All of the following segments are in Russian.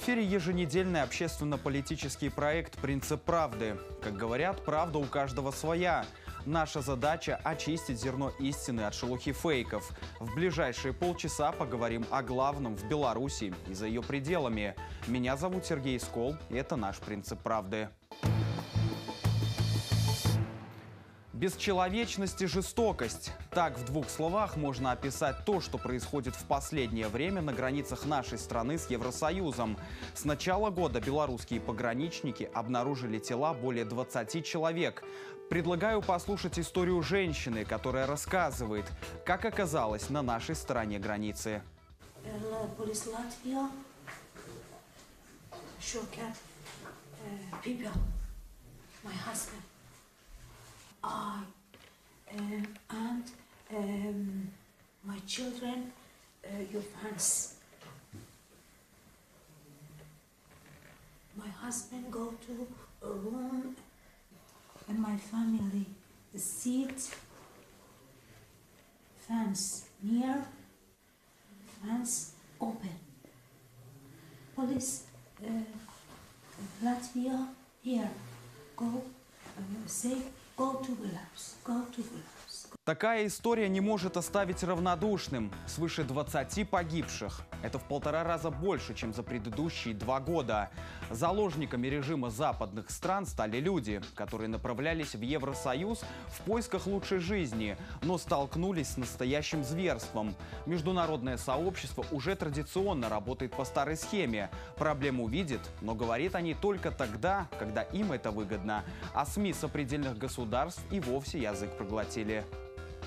эфире еженедельный общественно-политический проект «Принцип правды». Как говорят, правда у каждого своя. Наша задача – очистить зерно истины от шелухи фейков. В ближайшие полчаса поговорим о главном в Беларуси и за ее пределами. Меня зовут Сергей Скол, и это наш «Принцип правды». Бесчеловечность и жестокость. Так в двух словах можно описать то, что происходит в последнее время на границах нашей страны с Евросоюзом. С начала года белорусские пограничники обнаружили тела более 20 человек. Предлагаю послушать историю женщины, которая рассказывает, как оказалась на нашей стороне границы. Police Latvia, Shokat, uh, people, my husband. I um, and um, my children, uh, your fans. My husband go to a room and my family seat fence near fence open. Police uh, Latvia here go uh, say Такая история не может оставить равнодушным. Свыше 20 погибших. Это в полтора раза больше, чем за предыдущие два года. Заложниками режима западных стран стали люди, которые направлялись в Евросоюз в поисках лучшей жизни, но столкнулись с настоящим зверством. Международное сообщество уже традиционно работает по старой схеме. Проблему видит, но говорит о ней только тогда, когда им это выгодно. А СМИ сопредельных государств и вовсе язык проглотили.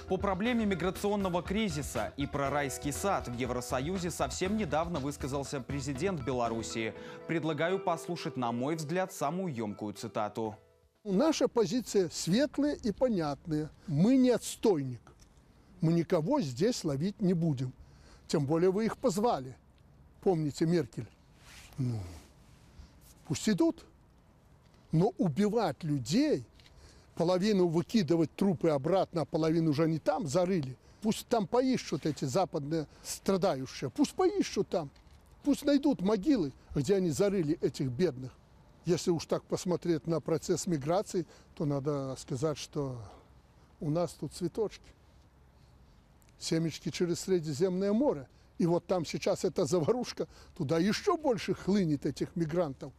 По проблеме миграционного кризиса и про райский сад в Евросоюзе совсем недавно высказался президент Беларуси. Предлагаю послушать, на мой взгляд, самую емкую цитату. Наша позиция светлая и понятная. Мы не отстойник. Мы никого здесь ловить не будем. Тем более вы их позвали. Помните Меркель? Ну, пусть идут. Но убивать людей половину выкидывать трупы обратно, а половину уже не там зарыли. Пусть там поищут эти западные страдающие, пусть поищут там. Пусть найдут могилы, где они зарыли этих бедных. Если уж так посмотреть на процесс миграции, то надо сказать, что у нас тут цветочки. Семечки через Средиземное море. И вот там сейчас эта заварушка, туда еще больше хлынет этих мигрантов.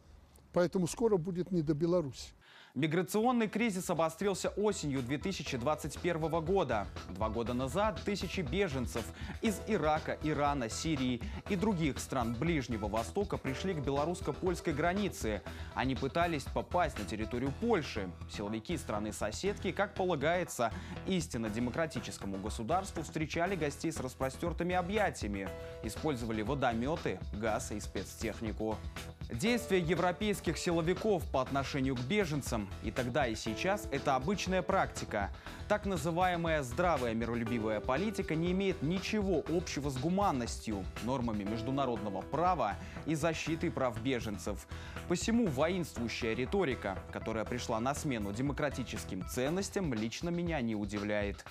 Поэтому скоро будет не до Беларуси. Миграционный кризис обострился осенью 2021 года. Два года назад тысячи беженцев из Ирака, Ирана, Сирии и других стран Ближнего Востока пришли к белорусско-польской границе. Они пытались попасть на территорию Польши. Силовики страны-соседки, как полагается, истинно демократическому государству встречали гостей с распростертыми объятиями, использовали водометы, газ и спецтехнику. Действия европейских силовиков по отношению к беженцам и тогда и сейчас – это обычная практика. Так называемая здравая миролюбивая политика не имеет ничего общего с гуманностью, нормами международного права и защитой прав беженцев. Посему воинствующая риторика, которая пришла на смену демократическим ценностям, лично меня не удивляет.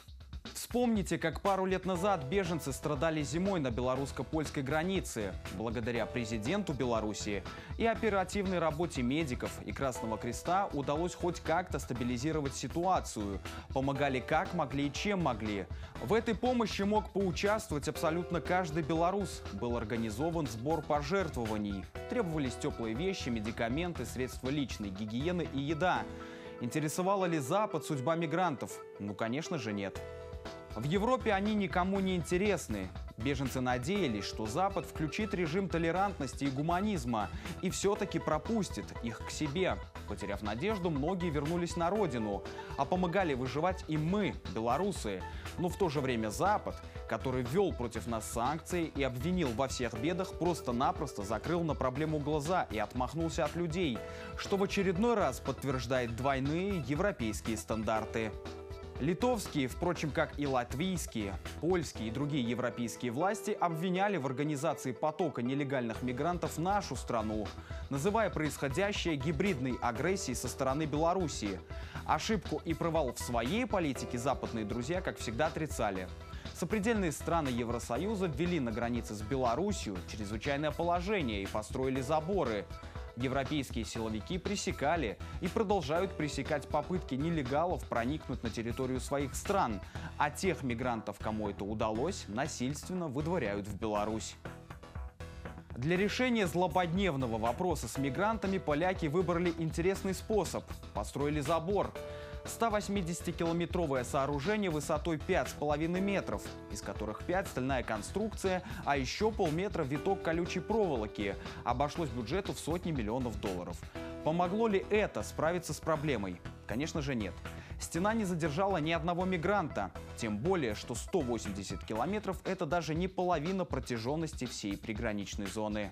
Вспомните, как пару лет назад беженцы страдали зимой на белорусско-польской границе. Благодаря президенту Беларуси и оперативной работе медиков и Красного Креста удалось хоть как-то стабилизировать ситуацию. Помогали как могли и чем могли. В этой помощи мог поучаствовать абсолютно каждый белорус. Был организован сбор пожертвований. Требовались теплые вещи, медикаменты, средства личной гигиены и еда. Интересовала ли Запад судьба мигрантов? Ну, конечно же, нет. В Европе они никому не интересны. Беженцы надеялись, что Запад включит режим толерантности и гуманизма и все-таки пропустит их к себе. Потеряв надежду, многие вернулись на родину, а помогали выживать и мы, белорусы. Но в то же время Запад, который ввел против нас санкции и обвинил во всех бедах, просто-напросто закрыл на проблему глаза и отмахнулся от людей, что в очередной раз подтверждает двойные европейские стандарты. Литовские, впрочем, как и латвийские, польские и другие европейские власти обвиняли в организации потока нелегальных мигрантов нашу страну, называя происходящее гибридной агрессией со стороны Белоруссии. Ошибку и провал в своей политике западные друзья, как всегда, отрицали. Сопредельные страны Евросоюза ввели на границе с Белоруссией чрезвычайное положение и построили заборы. Европейские силовики пресекали и продолжают пресекать попытки нелегалов проникнуть на территорию своих стран, а тех мигрантов, кому это удалось, насильственно выдворяют в Беларусь. Для решения злободневного вопроса с мигрантами поляки выбрали интересный способ. Построили забор. 180-километровое сооружение высотой 5,5 метров, из которых 5 стальная конструкция, а еще полметра виток колючей проволоки. Обошлось бюджету в сотни миллионов долларов. Помогло ли это справиться с проблемой? Конечно же нет. Стена не задержала ни одного мигранта. Тем более, что 180 километров – это даже не половина протяженности всей приграничной зоны.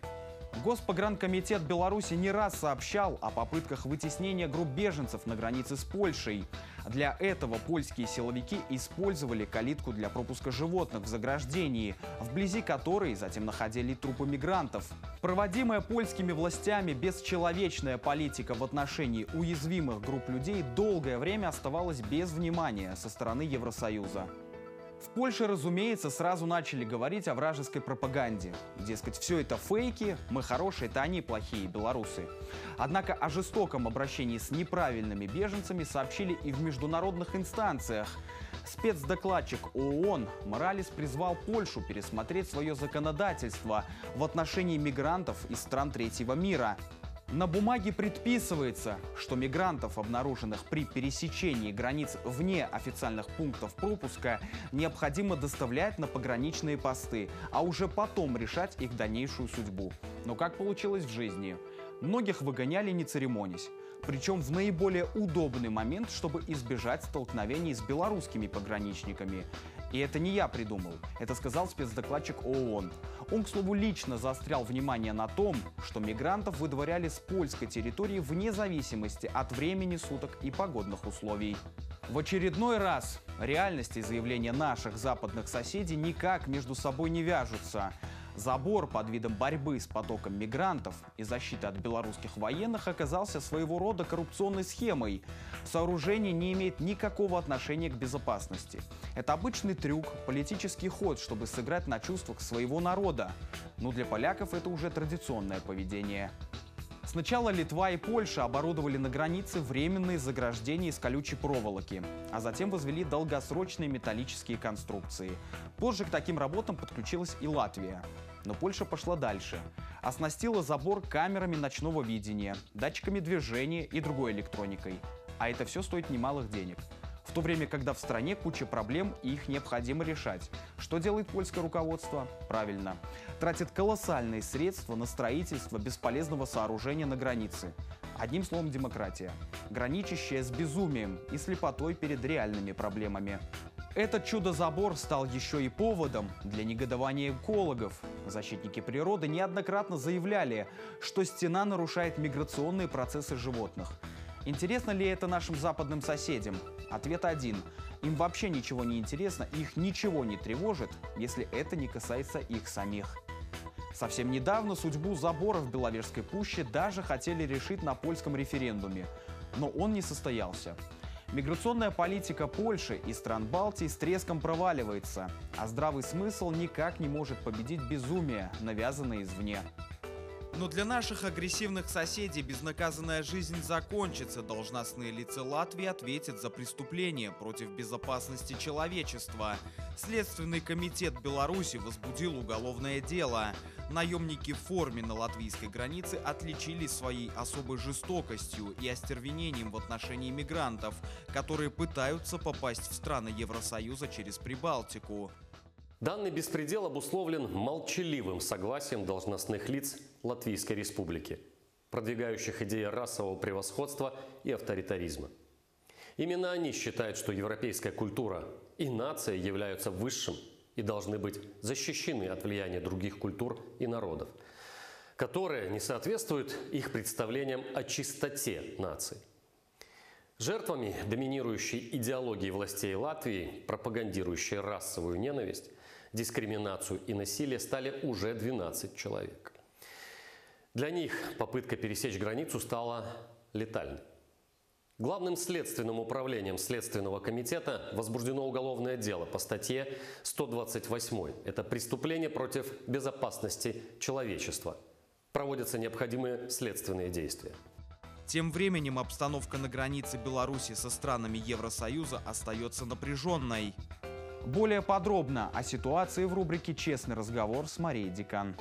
Госпогранкомитет Беларуси не раз сообщал о попытках вытеснения групп беженцев на границе с Польшей. Для этого польские силовики использовали калитку для пропуска животных в заграждении, вблизи которой затем находили трупы мигрантов. Проводимая польскими властями бесчеловечная политика в отношении уязвимых групп людей долгое время оставалась без внимания со стороны Евросоюза. В Польше, разумеется, сразу начали говорить о вражеской пропаганде. Дескать, все это фейки, мы хорошие, это они плохие, белорусы. Однако о жестоком обращении с неправильными беженцами сообщили и в международных инстанциях. Спецдокладчик ООН Моралес призвал Польшу пересмотреть свое законодательство в отношении мигрантов из стран третьего мира. На бумаге предписывается, что мигрантов, обнаруженных при пересечении границ вне официальных пунктов пропуска, необходимо доставлять на пограничные посты, а уже потом решать их дальнейшую судьбу. Но как получилось в жизни? Многих выгоняли не церемонясь. Причем в наиболее удобный момент, чтобы избежать столкновений с белорусскими пограничниками. И это не я придумал, это сказал спецдокладчик ООН. Он, к слову, лично заострял внимание на том, что мигрантов выдворяли с польской территории вне зависимости от времени суток и погодных условий. В очередной раз реальность и заявления наших западных соседей никак между собой не вяжутся. Забор под видом борьбы с потоком мигрантов и защиты от белорусских военных оказался своего рода коррупционной схемой. Сооружение не имеет никакого отношения к безопасности. Это обычный трюк, политический ход, чтобы сыграть на чувствах своего народа. Но для поляков это уже традиционное поведение. Сначала Литва и Польша оборудовали на границе временные заграждения из колючей проволоки, а затем возвели долгосрочные металлические конструкции. Позже к таким работам подключилась и Латвия. Но Польша пошла дальше. Оснастила забор камерами ночного видения, датчиками движения и другой электроникой. А это все стоит немалых денег. В то время, когда в стране куча проблем и их необходимо решать. Что делает польское руководство? Правильно. Тратит колоссальные средства на строительство бесполезного сооружения на границе. Одним словом, демократия. Граничащая с безумием и слепотой перед реальными проблемами. Этот чудо-забор стал еще и поводом для негодования экологов. Защитники природы неоднократно заявляли, что стена нарушает миграционные процессы животных. Интересно ли это нашим западным соседям? Ответ один. Им вообще ничего не интересно, их ничего не тревожит, если это не касается их самих. Совсем недавно судьбу забора в Беловежской пуще даже хотели решить на польском референдуме, но он не состоялся. Миграционная политика Польши и стран Балтии с треском проваливается, а здравый смысл никак не может победить безумие, навязанное извне. Но для наших агрессивных соседей безнаказанная жизнь закончится. Должностные лица Латвии ответят за преступление против безопасности человечества. Следственный комитет Беларуси возбудил уголовное дело. Наемники в форме на латвийской границе отличились своей особой жестокостью и остервенением в отношении мигрантов, которые пытаются попасть в страны Евросоюза через Прибалтику. Данный беспредел обусловлен молчаливым согласием должностных лиц Латвийской Республики, продвигающих идеи расового превосходства и авторитаризма. Именно они считают, что европейская культура и нация являются высшим и должны быть защищены от влияния других культур и народов, которые не соответствуют их представлениям о чистоте нации. Жертвами доминирующей идеологии властей Латвии, пропагандирующей расовую ненависть, дискриминацию и насилие стали уже 12 человек. Для них попытка пересечь границу стала летальной. Главным следственным управлением Следственного комитета возбуждено уголовное дело по статье 128. Это преступление против безопасности человечества. Проводятся необходимые следственные действия. Тем временем обстановка на границе Беларуси со странами Евросоюза остается напряженной. Более подробно о ситуации в рубрике «Честный разговор» с Марией Дикан.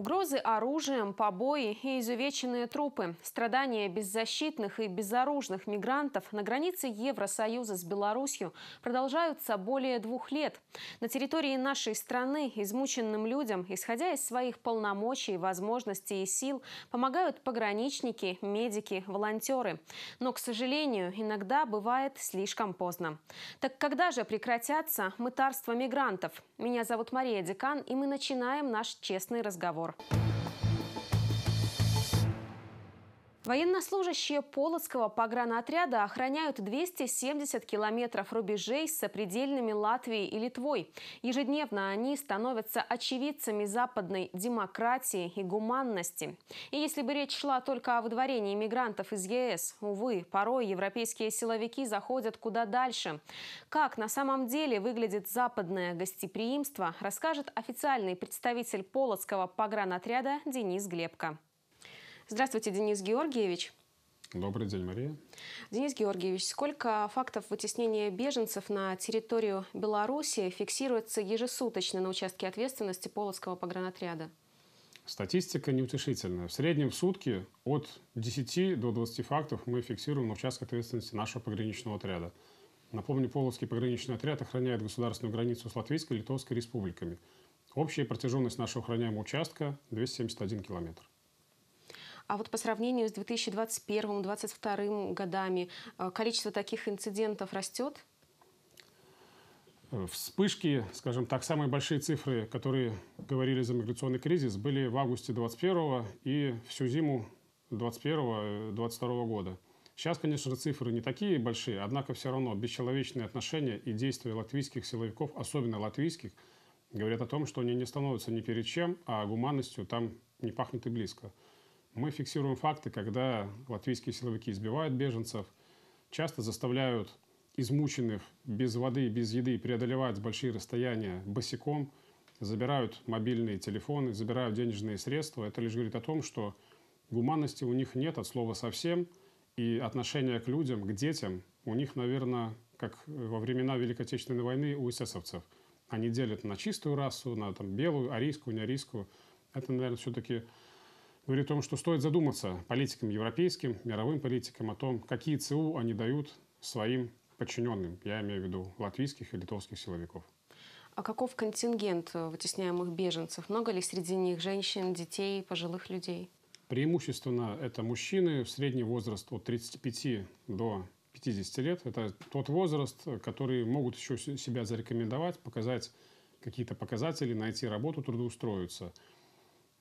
Угрозы оружием, побои и изувеченные трупы, страдания беззащитных и безоружных мигрантов на границе Евросоюза с Беларусью продолжаются более двух лет. На территории нашей страны измученным людям, исходя из своих полномочий, возможностей и сил, помогают пограничники, медики, волонтеры. Но, к сожалению, иногда бывает слишком поздно. Так когда же прекратятся мытарства мигрантов? Меня зовут Мария Декан, и мы начинаем наш честный разговор разговор. Военнослужащие Полоцкого погранотряда охраняют 270 километров рубежей с сопредельными Латвией и Литвой. Ежедневно они становятся очевидцами западной демократии и гуманности. И если бы речь шла только о выдворении мигрантов из ЕС, увы, порой европейские силовики заходят куда дальше. Как на самом деле выглядит западное гостеприимство, расскажет официальный представитель Полоцкого погранотряда Денис Глебко. Здравствуйте, Денис Георгиевич. Добрый день, Мария. Денис Георгиевич, сколько фактов вытеснения беженцев на территорию Беларуси фиксируется ежесуточно на участке ответственности Полоцкого погранотряда? Статистика неутешительная. В среднем в сутки от 10 до 20 фактов мы фиксируем на участке ответственности нашего пограничного отряда. Напомню, Полоцкий пограничный отряд охраняет государственную границу с Латвийской и Литовской республиками. Общая протяженность нашего охраняемого участка 271 километр. А вот по сравнению с 2021-2022 годами э, количество таких инцидентов растет? Э, вспышки, скажем так, самые большие цифры, которые говорили за миграционный кризис, были в августе 2021 и всю зиму 2021-2022 года. Сейчас, конечно, цифры не такие большие, однако все равно бесчеловечные отношения и действия латвийских силовиков, особенно латвийских, говорят о том, что они не становятся ни перед чем, а гуманностью там не пахнет и близко. Мы фиксируем факты, когда латвийские силовики избивают беженцев, часто заставляют измученных без воды, без еды преодолевать большие расстояния босиком, забирают мобильные телефоны, забирают денежные средства. Это лишь говорит о том, что гуманности у них нет от слова совсем, и отношение к людям, к детям у них, наверное, как во времена Великой Отечественной войны у эсэсовцев. Они делят на чистую расу, на там, белую, арийскую, неарийскую. Это, наверное, все-таки говорит о том, что стоит задуматься политикам европейским, мировым политикам о том, какие ЦУ они дают своим подчиненным, я имею в виду латвийских и литовских силовиков. А каков контингент вытесняемых беженцев? Много ли среди них женщин, детей, пожилых людей? Преимущественно это мужчины, в средний возраст от 35 до 50 лет. Это тот возраст, который могут еще себя зарекомендовать, показать какие-то показатели, найти работу, трудоустроиться.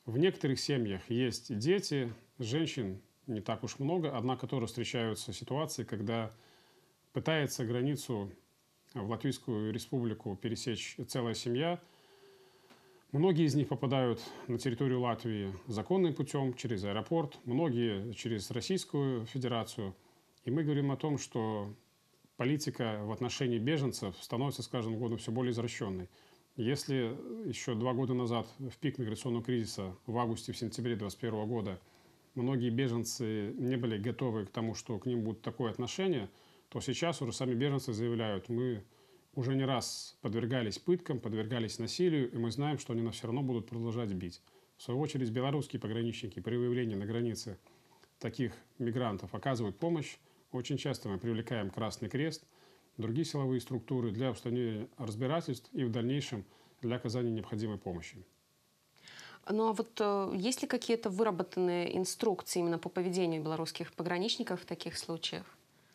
В некоторых семьях есть дети, женщин не так уж много, однако тоже встречаются ситуации, когда пытается границу в Латвийскую республику пересечь целая семья. Многие из них попадают на территорию Латвии законным путем, через аэропорт, многие через Российскую Федерацию. И мы говорим о том, что политика в отношении беженцев становится с каждым годом все более извращенной. Если еще два года назад, в пик миграционного кризиса, в августе, в сентябре 2021 года, многие беженцы не были готовы к тому, что к ним будет такое отношение, то сейчас уже сами беженцы заявляют, мы уже не раз подвергались пыткам, подвергались насилию, и мы знаем, что они нас все равно будут продолжать бить. В свою очередь, белорусские пограничники при выявлении на границе таких мигрантов оказывают помощь. Очень часто мы привлекаем Красный Крест – другие силовые структуры для установления разбирательств и в дальнейшем для оказания необходимой помощи. Ну а вот э, есть ли какие-то выработанные инструкции именно по поведению белорусских пограничников в таких случаях?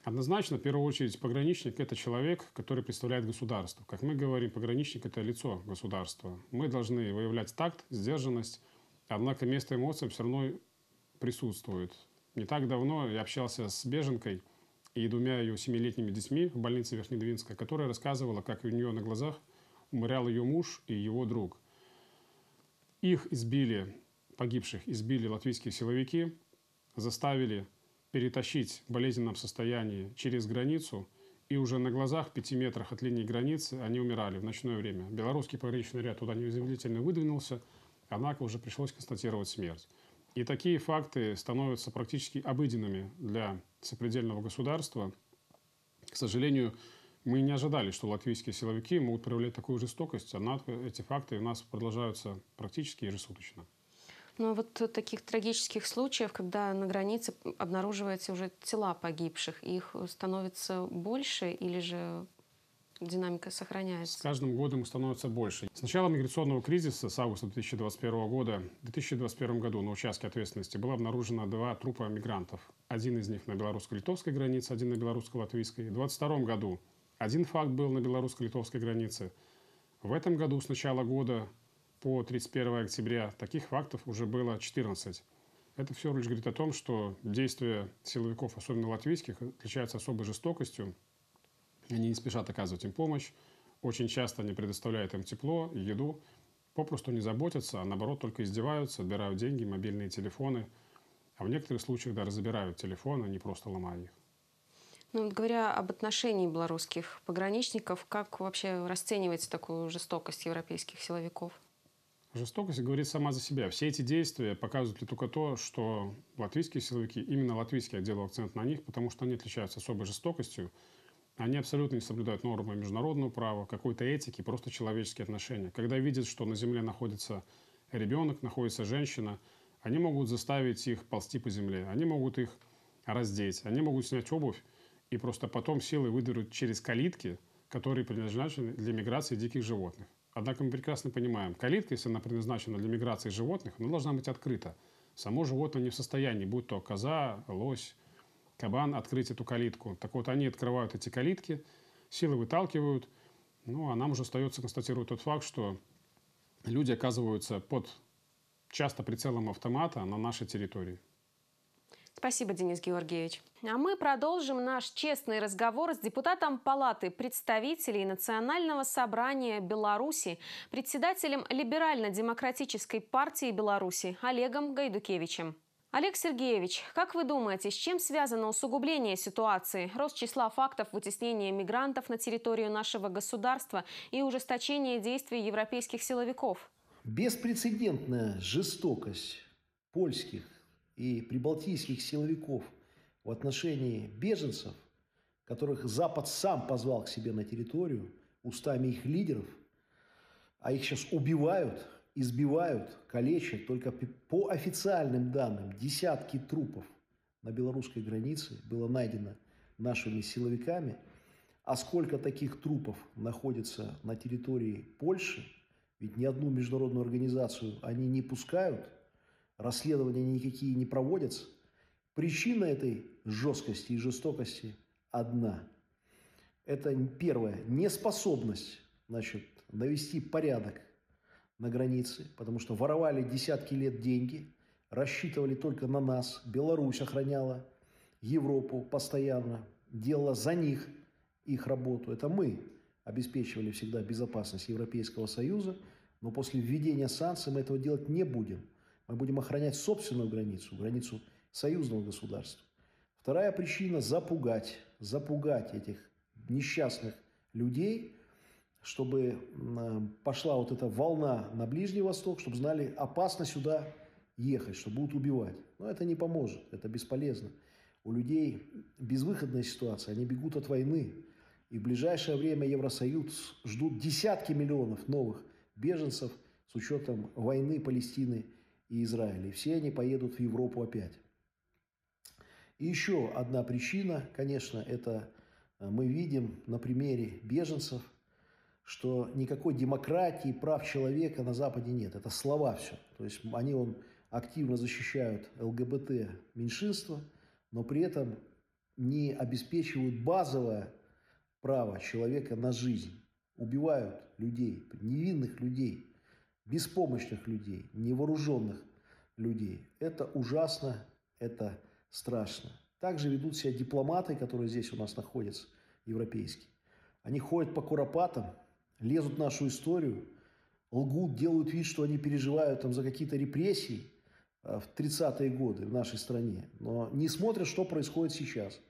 Однозначно, в первую очередь, пограничник – это человек, который представляет государство. Как мы говорим, пограничник – это лицо государства. Мы должны выявлять такт, сдержанность, однако место эмоциям все равно присутствует. Не так давно я общался с беженкой – и двумя ее семилетними детьми в больнице Верхнедвинска, которая рассказывала, как у нее на глазах умирал ее муж и его друг. Их избили, погибших избили латвийские силовики. заставили перетащить в болезненном состоянии через границу, и уже на глазах в пяти метрах от линии границы они умирали в ночное время. Белорусский пограничный ряд туда незамедлительно выдвинулся, однако уже пришлось констатировать смерть. И такие факты становятся практически обыденными для сопредельного государства. К сожалению, мы не ожидали, что латвийские силовики могут проявлять такую жестокость, однако эти факты у нас продолжаются практически ежесуточно. Ну а вот таких трагических случаев, когда на границе обнаруживаются уже тела погибших, их становится больше или же динамика сохраняется? С каждым годом становится больше. С начала миграционного кризиса с августа 2021 года в 2021 году на участке ответственности было обнаружено два трупа мигрантов. Один из них на белорусско-литовской границе, один на белорусско-латвийской. В 2022 году один факт был на белорусско-литовской границе. В этом году с начала года по 31 октября таких фактов уже было 14. Это все лишь говорит о том, что действия силовиков, особенно латвийских, отличаются особой жестокостью. Они не спешат оказывать им помощь. Очень часто они предоставляют им тепло, еду, попросту не заботятся, а наоборот только издеваются, отбирают деньги, мобильные телефоны. А в некоторых случаях даже забирают телефоны, не просто ломая их. Ну, говоря об отношении белорусских пограничников, как вообще расцениваете такую жестокость европейских силовиков? Жестокость говорит сама за себя. Все эти действия показывают ли только то, что латвийские силовики, именно латвийские, я делаю акцент на них, потому что они отличаются особой жестокостью. Они абсолютно не соблюдают нормы международного права, какой-то этики, просто человеческие отношения. Когда видят, что на земле находится ребенок, находится женщина, они могут заставить их ползти по земле, они могут их раздеть, они могут снять обувь и просто потом силой выдернуть через калитки, которые предназначены для миграции диких животных. Однако мы прекрасно понимаем, калитка, если она предназначена для миграции животных, она должна быть открыта. Само животное не в состоянии, будь то коза, лось, кабан, открыть эту калитку. Так вот, они открывают эти калитки, силы выталкивают, ну, а нам уже остается констатировать тот факт, что люди оказываются под часто прицелом автомата на нашей территории. Спасибо, Денис Георгиевич. А мы продолжим наш честный разговор с депутатом Палаты представителей Национального собрания Беларуси, председателем Либерально-демократической партии Беларуси Олегом Гайдукевичем. Олег Сергеевич, как вы думаете, с чем связано усугубление ситуации, рост числа фактов вытеснения мигрантов на территорию нашего государства и ужесточение действий европейских силовиков? Беспрецедентная жестокость польских и прибалтийских силовиков в отношении беженцев, которых Запад сам позвал к себе на территорию устами их лидеров, а их сейчас убивают, избивают, калечат. Только по официальным данным десятки трупов на белорусской границе было найдено нашими силовиками. А сколько таких трупов находится на территории Польши, ведь ни одну международную организацию они не пускают – расследования никакие не проводятся. Причина этой жесткости и жестокости одна. Это первое, неспособность значит, навести порядок на границе, потому что воровали десятки лет деньги, рассчитывали только на нас. Беларусь охраняла Европу постоянно, делала за них их работу. Это мы обеспечивали всегда безопасность Европейского Союза, но после введения санкций мы этого делать не будем – мы будем охранять собственную границу, границу союзного государства. Вторая причина – запугать, запугать этих несчастных людей, чтобы пошла вот эта волна на Ближний Восток, чтобы знали, опасно сюда ехать, что будут убивать. Но это не поможет, это бесполезно. У людей безвыходная ситуация, они бегут от войны. И в ближайшее время Евросоюз ждут десятки миллионов новых беженцев с учетом войны Палестины и Израиля. И все они поедут в Европу опять. И еще одна причина, конечно, это э, мы видим на примере беженцев, что никакой демократии, прав человека на Западе нет. Это слова все. То есть они он, активно защищают ЛГБТ меньшинство, но при этом не обеспечивают базовое право человека на жизнь. Убивают людей, невинных людей – беспомощных людей, невооруженных людей. Это ужасно, это страшно. Также ведут себя дипломаты, которые здесь у нас находятся, европейские. Они ходят по куропатам, лезут в нашу историю, лгут, делают вид, что они переживают там за какие-то репрессии, в 30-е годы в нашей стране, но не смотрят, что происходит сейчас.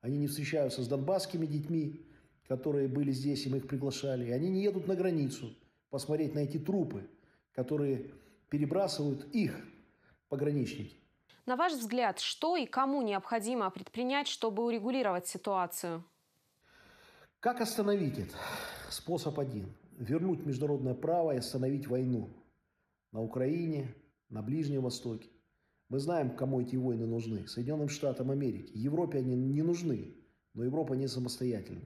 Они не встречаются с донбасскими детьми, которые были здесь, и мы их приглашали. И они не едут на границу посмотреть на эти трупы, которые перебрасывают их пограничники. На ваш взгляд, что и кому необходимо предпринять, чтобы урегулировать ситуацию? Как остановить это? Способ один. Вернуть международное право и остановить войну на Украине, на Ближнем Востоке. Мы знаем, кому эти войны нужны. Соединенным Штатам Америки. Европе они не нужны, но Европа не самостоятельна.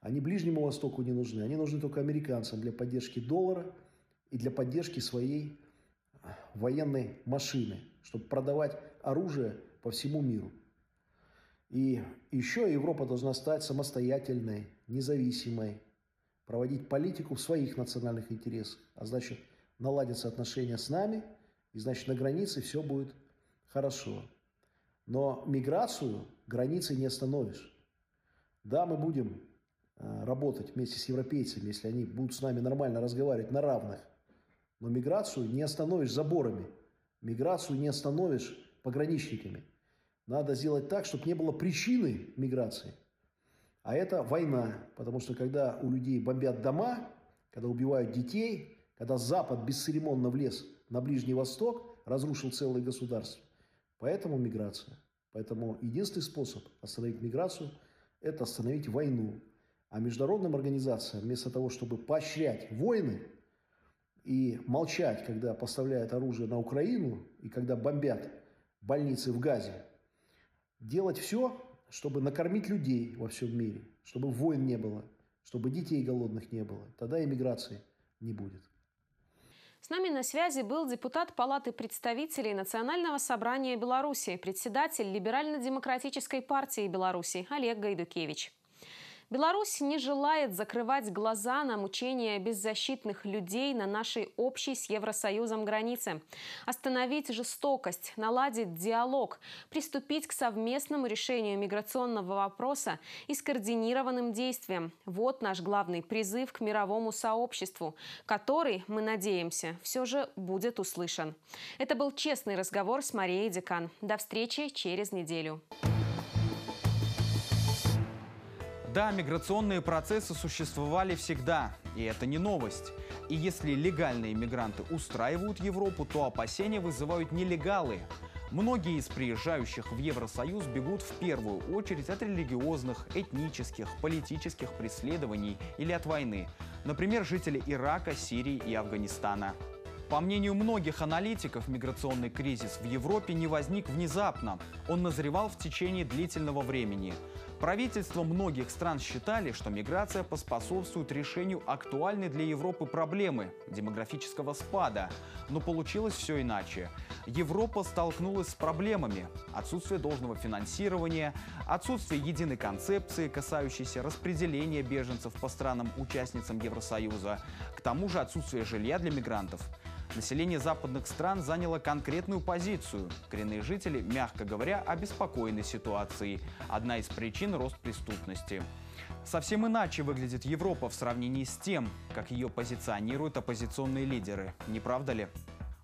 Они Ближнему Востоку не нужны. Они нужны только американцам для поддержки доллара и для поддержки своей военной машины, чтобы продавать оружие по всему миру. И еще Европа должна стать самостоятельной, независимой, проводить политику в своих национальных интересах. А значит, наладятся отношения с нами, и значит, на границе все будет хорошо. Но миграцию границы не остановишь. Да, мы будем э, работать вместе с европейцами, если они будут с нами нормально разговаривать на равных. Но миграцию не остановишь заборами. Миграцию не остановишь пограничниками. Надо сделать так, чтобы не было причины миграции. А это война. Потому что когда у людей бомбят дома, когда убивают детей, когда Запад бесцеремонно влез на Ближний Восток, разрушил целое государство. Поэтому миграция. Поэтому единственный способ остановить миграцию – это остановить войну. А международным организациям, вместо того, чтобы поощрять войны, и молчать, когда поставляют оружие на Украину и когда бомбят больницы в Газе. Делать все, чтобы накормить людей во всем мире, чтобы войн не было, чтобы детей голодных не было. Тогда иммиграции не будет. С нами на связи был депутат Палаты представителей Национального собрания Беларуси, председатель Либерально-демократической партии Беларуси Олег Гайдукевич. Беларусь не желает закрывать глаза на мучения беззащитных людей на нашей общей с Евросоюзом границе. Остановить жестокость, наладить диалог, приступить к совместному решению миграционного вопроса и скоординированным действиям. Вот наш главный призыв к мировому сообществу, который, мы надеемся, все же будет услышан. Это был честный разговор с Марией Декан. До встречи через неделю. Да, миграционные процессы существовали всегда, и это не новость. И если легальные мигранты устраивают Европу, то опасения вызывают нелегалы. Многие из приезжающих в Евросоюз бегут в первую очередь от религиозных, этнических, политических преследований или от войны. Например, жители Ирака, Сирии и Афганистана. По мнению многих аналитиков, миграционный кризис в Европе не возник внезапно. Он назревал в течение длительного времени. Правительства многих стран считали, что миграция поспособствует решению актуальной для Европы проблемы – демографического спада. Но получилось все иначе. Европа столкнулась с проблемами – отсутствие должного финансирования, отсутствие единой концепции, касающейся распределения беженцев по странам-участницам Евросоюза, к тому же отсутствие жилья для мигрантов – Население западных стран заняло конкретную позицию. Коренные жители, мягко говоря, обеспокоены ситуацией. Одна из причин – рост преступности. Совсем иначе выглядит Европа в сравнении с тем, как ее позиционируют оппозиционные лидеры. Не правда ли?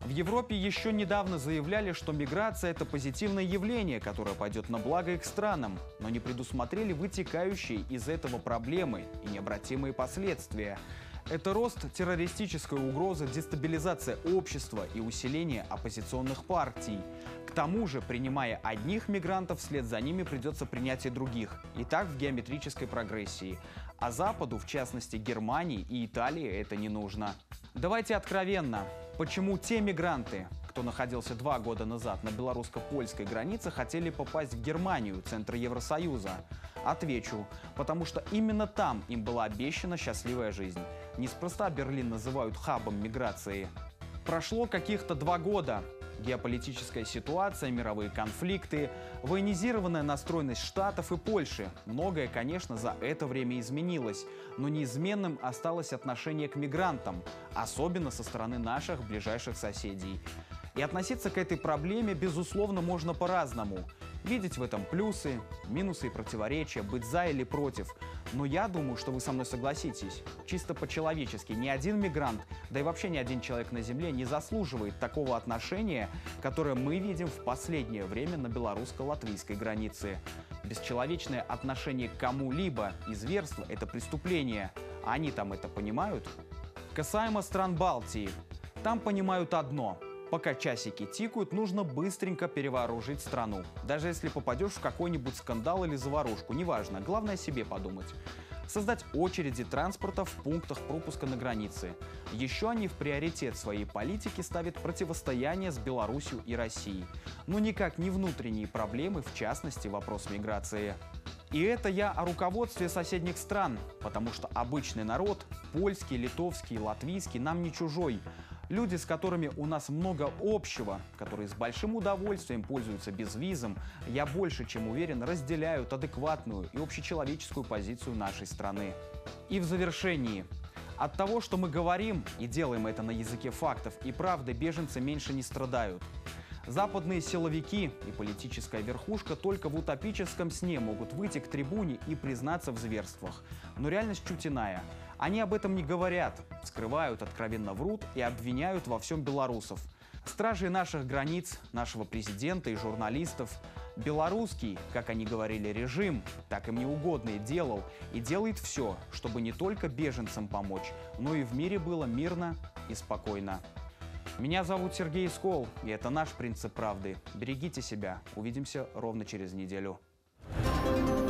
В Европе еще недавно заявляли, что миграция – это позитивное явление, которое пойдет на благо их странам, но не предусмотрели вытекающие из этого проблемы и необратимые последствия – это рост террористической угрозы, дестабилизация общества и усиление оппозиционных партий. К тому же, принимая одних мигрантов, вслед за ними придется принять и других. И так в геометрической прогрессии. А Западу, в частности Германии и Италии, это не нужно. Давайте откровенно. Почему те мигранты, кто находился два года назад на белорусско-польской границе, хотели попасть в Германию, центр Евросоюза? Отвечу, потому что именно там им была обещана счастливая жизнь. Неспроста Берлин называют хабом миграции. Прошло каких-то два года. Геополитическая ситуация, мировые конфликты, военизированная настроенность Штатов и Польши. Многое, конечно, за это время изменилось, но неизменным осталось отношение к мигрантам, особенно со стороны наших ближайших соседей. И относиться к этой проблеме, безусловно, можно по-разному. Видеть в этом плюсы, минусы и противоречия, быть за или против. Но я думаю, что вы со мной согласитесь. Чисто по-человечески ни один мигрант, да и вообще ни один человек на Земле не заслуживает такого отношения, которое мы видим в последнее время на белорусско-латвийской границе. Бесчеловечное отношение к кому-либо и зверство – это преступление. Они там это понимают? Касаемо стран Балтии. Там понимают одно – Пока часики тикают, нужно быстренько перевооружить страну. Даже если попадешь в какой-нибудь скандал или заварушку, неважно, главное себе подумать. Создать очереди транспорта в пунктах пропуска на границе. Еще они в приоритет своей политики ставят противостояние с Беларусью и Россией. Но никак не внутренние проблемы, в частности вопрос миграции. И это я о руководстве соседних стран, потому что обычный народ, польский, литовский, латвийский, нам не чужой. Люди, с которыми у нас много общего, которые с большим удовольствием пользуются безвизом, я больше чем уверен, разделяют адекватную и общечеловеческую позицию нашей страны. И в завершении. От того, что мы говорим и делаем это на языке фактов и правды, беженцы меньше не страдают. Западные силовики и политическая верхушка только в утопическом сне могут выйти к трибуне и признаться в зверствах. Но реальность чуть иная. Они об этом не говорят, скрывают, откровенно врут и обвиняют во всем белорусов. Стражи наших границ, нашего президента и журналистов. Белорусский, как они говорили, режим, так им не угодно делал и делает все, чтобы не только беженцам помочь, но и в мире было мирно и спокойно. Меня зовут Сергей Скол, и это наш принцип правды. Берегите себя. Увидимся ровно через неделю. thank you